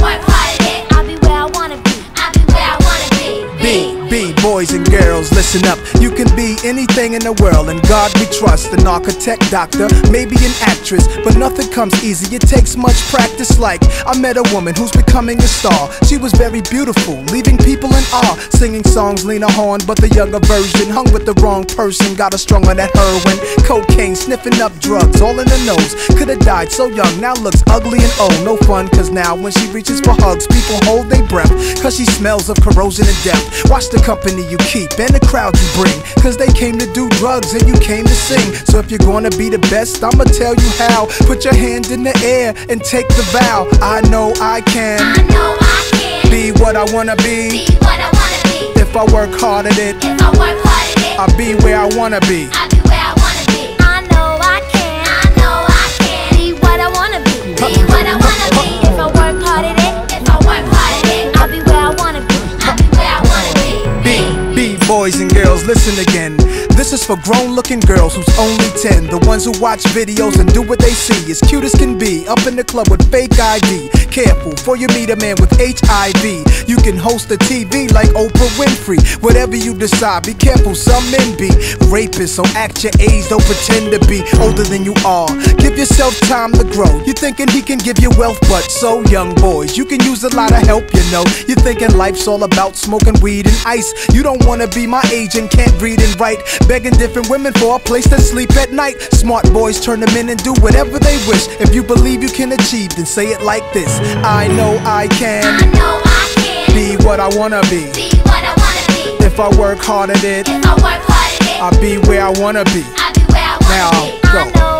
my. You can be anything in the world, and God we trust. An architect, doctor, maybe an actress, but nothing comes easy. It takes much practice. Like I met a woman who's becoming a star. She was very beautiful, leaving people in awe. Singing songs, Lena Horne, but the younger version hung with the wrong person. Got a strung on that heroin, cocaine, sniffing up drugs, all in the nose. Could've died so young, now looks ugly and old. No fun, cause now when she reaches for hugs, people hold their breath. Cause she smells of corrosion and death. Watch the company you keep and the crowd you bring. Cause they came to do drugs and you came to sing. So if you're gonna be the best, I'ma tell you how. Put your hand in the air and take the vow. I know I can I know I can be what I wanna be. be what I wanna be. If I work hard at it, If I work hard at it, I'll be where I wanna be. I boys and girls, listen again. This is for grown looking girls who's only 10. The ones who watch videos and do what they see. As cute as can be, up in the club with fake ID. Careful, for you meet a man with HIV. You can host a TV like Oprah Winfrey. Whatever you decide, be careful, some men be rapists. So act your age, don't pretend to be older than you are. Give yourself time to grow. You're thinking he can give you wealth, but so young boys, you can use a lot of help, you know. You're thinking life's all about smoking weed and ice. You don't wanna be my age and can't read and write. Begging different women for a place to sleep at night. Smart boys turn them in and do whatever they wish. If you believe you can achieve, then say it like this I know I can. I know I can be what I wanna be. be what I wanna be. If I work hard at it, If I work hard at it, I'll be where I wanna be. I'll be where I wanna Now, be. go. I know I